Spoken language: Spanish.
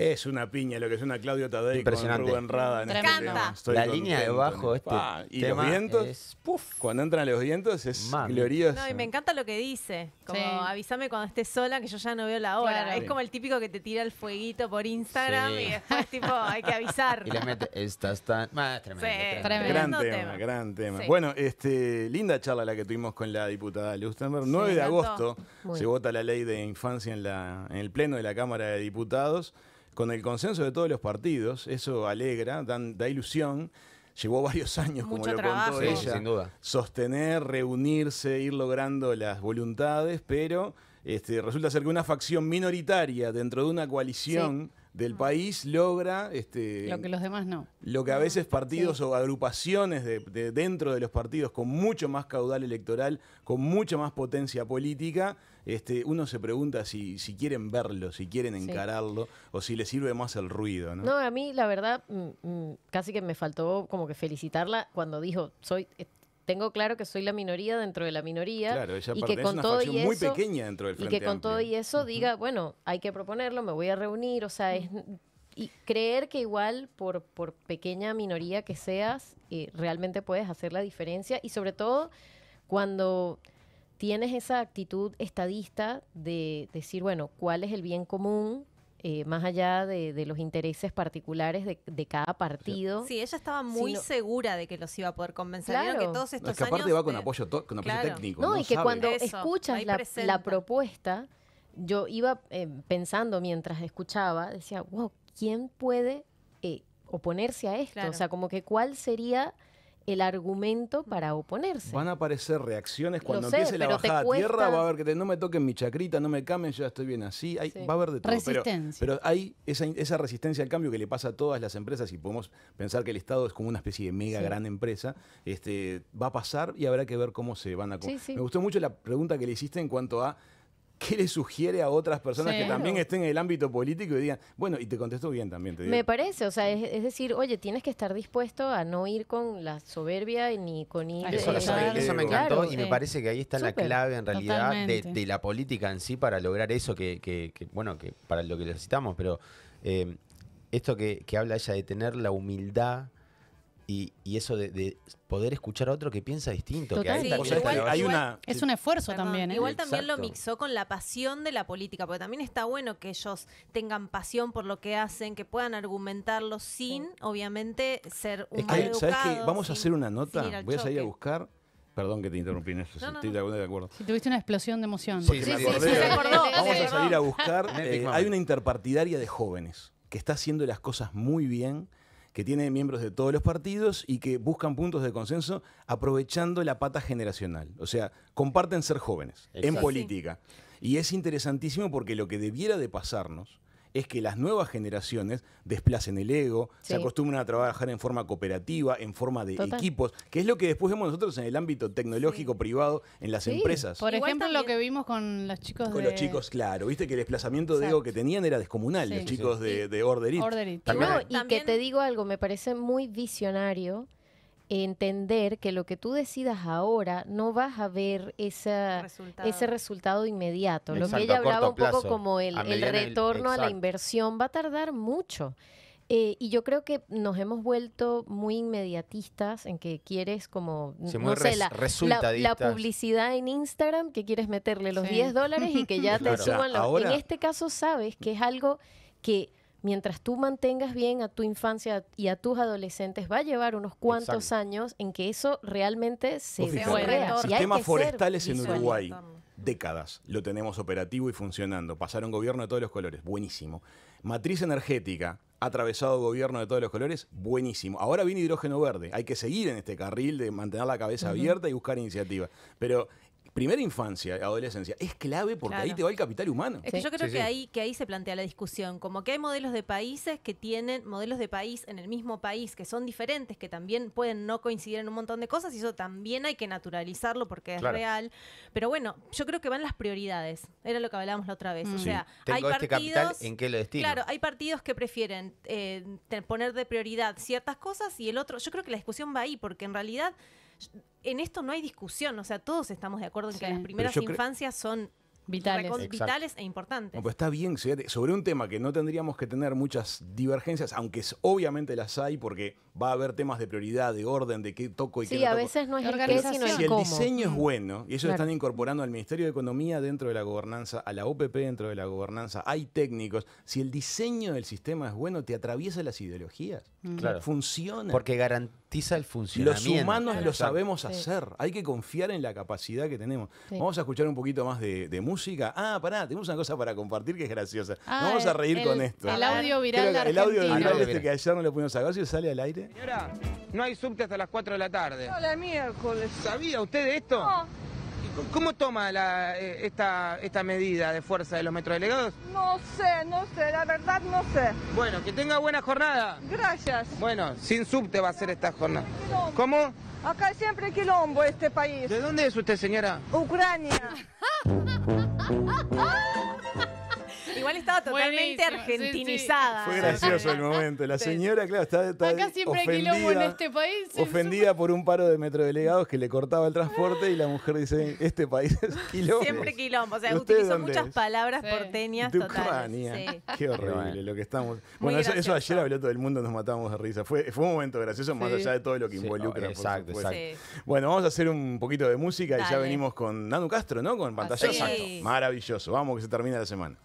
Es una piña lo que es una Claudio Tadei con Impresionante. Rubén Rada. en este Tremendo. tema. Estoy La línea de contento. bajo, este Pa, y tema los vientos, es- puf, cuando entran los vientos es Mami. glorioso. No, y me encanta lo que dice. Como Sí. avísame cuando estés sola que yo ya no veo la hora. Claro. Es como el típico que te tira el fueguito por Instagram Sí. y después tipo hay que avisar. Y le mete, estás tan... Ah, es tremendo, Sí. tremendo. Tremendo. Gran tema, tema. gran tema. Sí. Bueno, este, linda charla la que tuvimos con la diputada Lustenberg. 9 de me encantó. agosto Muy se vota la ley de infancia en, la, en el Pleno de la Cámara de Diputados con el consenso de todos los partidos. Eso alegra, dan- da ilusión. Llevó varios años, como Mucho lo trabajo. contó Sí, ella, sin duda. sostener, reunirse, ir logrando las voluntades, pero este, resulta ser que una facción minoritaria dentro de una coalición del país logra este, Lo que los demás no. lo que a veces partidos o agrupaciones de, de dentro de los partidos con mucho más caudal electoral, con mucha más potencia política, este, uno se pregunta si, si quieren verlo, si quieren Sí. encararlo o si les sirve más el ruido. ¿no? No, a mí la verdad mm, mm, casi que me faltó como que felicitarla cuando dijo, soy eh, tengo claro que soy la minoría dentro de la minoría Claro, ella y que con una todo y muy eso pequeña dentro del y que con todo y eso diga, bueno, hay que proponerlo, me voy a reunir, o sea, es y creer que igual por, por pequeña minoría que seas, eh, realmente puedes hacer la diferencia y sobre todo cuando tienes esa actitud estadista de decir, bueno, ¿cuál es el bien común? Eh, más allá de, de los intereses particulares de, de cada partido. Sí, ella estaba muy Sino- segura de que los iba a poder convencer. Claro. Que todos No, estos es que aparte años va con apoyo, to- con apoyo Claro. técnico. No, y que sabe. cuando Eso, escuchas la, propuesta, yo iba eh, pensando mientras escuchaba, decía, wow, ¿quién puede eh, oponerse a esto? Claro. O sea, como que cuál sería el argumento para oponerse. Van a aparecer reacciones cuando sé, empiece la bajada a tierra, va a haber que te- no me toquen mi chacrita, no me camen, yo ya estoy bien así, hay- Sí. va a haber de todo. pero- Resistencia. Pero, hay esa, esa resistencia al cambio que le pasa a todas las empresas y podemos pensar que el Estado es como una especie de mega Sí. gran empresa, este, va a pasar y habrá que ver cómo se van a... co- Sí, sí. Me gustó mucho la pregunta que le hiciste en cuanto a... ¿Qué le sugiere a otras personas Sí. que también Claro. estén en el ámbito político y digan, bueno, y te contestó bien también, te digo. Me parece, o sea, es, es decir, oye, tienes que estar dispuesto a no ir con la soberbia ni con ir... A Eso, eh, eso eso me encantó Claro, y me sí. parece que ahí está la clave en realidad de la política en sí para lograr eso que, que- que, bueno, que para lo que necesitamos, pero eh, esto que, que habla ella de tener la humildad y, y eso de, de poder escuchar a otro que piensa distinto. Que Total. hay- hay igual- una... Es un esfuerzo Perdón, también, ¿eh? Igual también lo mixó con la pasión de la política, porque también está bueno que ellos tengan pasión por lo que hacen, que puedan argumentarlo sin, obviamente, ser un Es que, ¿sabes qué? educado, Vamos a hacer una nota, voy a salir a buscar... Perdón que te interrumpí en eso, No, no, estoy no. de de acuerdo. Si tuviste una explosión de emoción. Sí, sí, sí, acordé sí, acordó. Vamos Sí, a salir a buscar. Eh, hay una interpartidaria de jóvenes que está haciendo las cosas muy bien, que tiene miembros de todos los partidos y que buscan puntos de consenso aprovechando la pata generacional. O sea, comparten ser jóvenes en política. Y es interesantísimo porque lo que debiera de pasarnos es que las nuevas generaciones desplacen el ego, se Sí. acostumbren a trabajar en forma cooperativa, en forma de Total. equipos, que es lo que después vemos nosotros en el ámbito tecnológico privado, en las Sí. empresas. Por Igual ejemplo, lo que vimos con los chicos Con de los chicos, claro. Viste que el desplazamiento de ego que tenían era descomunal, Sí. los chicos sí. de, de Order It. Order No, y También- que te digo algo, me parece muy visionario entender que lo que tú decidas ahora no vas a ver esa, Resultado. ese resultado inmediato. Lo que ella hablaba un poco como el, el retorno a la inversión va a tardar mucho. Eh, y yo creo que nos hemos vuelto muy inmediatistas en que quieres como, Sí, no muy sé, la, la, publicidad en Instagram, que quieres meterle los Sí. 10 dólares y que ya Claro. te suban los... Ahora- En este caso sabes que es algo que mientras tú mantengas bien a tu infancia y a tus adolescentes, va a llevar unos cuantos Exacto. años en que eso realmente se vea. que ser forestales en. Uruguay, décadas, lo tenemos operativo y funcionando. Pasaron gobierno de todos los colores, buenísimo. Matriz energética, ha atravesado gobierno de todos los colores, buenísimo. Ahora viene hidrógeno verde, hay que seguir en este carril de mantener la cabeza abierta y buscar iniciativas. Pero primera infancia, adolescencia, es clave porque ahí te va el capital humano. Es que Sí. yo creo Sí, que sí. ahí que ahí se plantea la discusión, como que hay modelos de países que tienen modelos de país en el mismo país que son diferentes, que también pueden no coincidir en un montón de cosas y eso también hay que naturalizarlo porque es Claro. real. Pero bueno, yo creo que van las prioridades. Era lo que hablábamos la otra vez. Mm. O Sí. sea, Tengo hay este partidos capital, ¿en qué lo destino? Claro, hay partidos que prefieren eh, poner de prioridad ciertas cosas y el otro, yo creo que la discusión va ahí, porque en realidad en esto no hay discusión, o sea, todos estamos de acuerdo en que las primeras infancias son Vitales. Exacto. vitales e importantes. No, pues está bien, sobre un tema que no tendríamos que tener muchas divergencias, aunque obviamente las hay, porque va a haber temas de prioridad, de orden, de qué toco y qué Sí, no a toco. veces no es el qué, Organización. sino el Si el cómo. diseño es bueno, y eso lo Claro. están incorporando al Ministerio de Economía dentro de la gobernanza, a la OPP dentro de la gobernanza, hay técnicos. Si el diseño del sistema es bueno, te atraviesa las ideologías. Claro. Funciona. Porque garantiza el Los funcionamiento. humanos lo sabemos Sí. hacer. Hay que confiar en la capacidad que tenemos. Sí. Vamos a escuchar un poquito más de, de música. Ah, pará, tenemos una cosa para compartir que es graciosa. Ah, Nos vamos a reír el- con esto. El audio viral Creo de el audio viral Audio este viral. que ayer no lo pudimos sacar, si sale al aire. Señora, no hay subte hasta las 4 de la tarde. Hola, miércoles. ¿Sabía usted de esto? No, ¿Y c- ¿Cómo toma la, eh, esta, esta medida de fuerza de los metrodelegados? no sé, no sé, la verdad no sé. Bueno, que tenga buena jornada. Gracias. Bueno, sin subte va a ser esta jornada. Quilombo. ¿Cómo? Acá hay siempre quilombo este país. ¿De dónde es usted, señora? Ucrania. 啊啊 Igual estaba totalmente Buenísimo, sí, sí. argentinizada. Fue gracioso el momento. La Sí. señora, claro, está, está Acá siempre hay quilombo en ofendida, este país. ofendida por un paro de metrodelegados que le cortaba el transporte y la mujer dice, este país es quilombo. Siempre quilombo. O sea, ¿Y usted utilizó muchas es? palabras Sí. porteñas de. Ucrania. Sí. Qué horrible lo que estamos. Bueno, eso, ayer habló todo el mundo, nos matábamos de risa. Fue, fue un momento gracioso, más allá de todo lo que Sí, involucra. exacto, exacto. Sí. Bueno, vamos a hacer un poquito de música y ya venimos con Nanu Castro, ¿no? Con pantallazo. Maravilloso. Vamos que se termina la semana.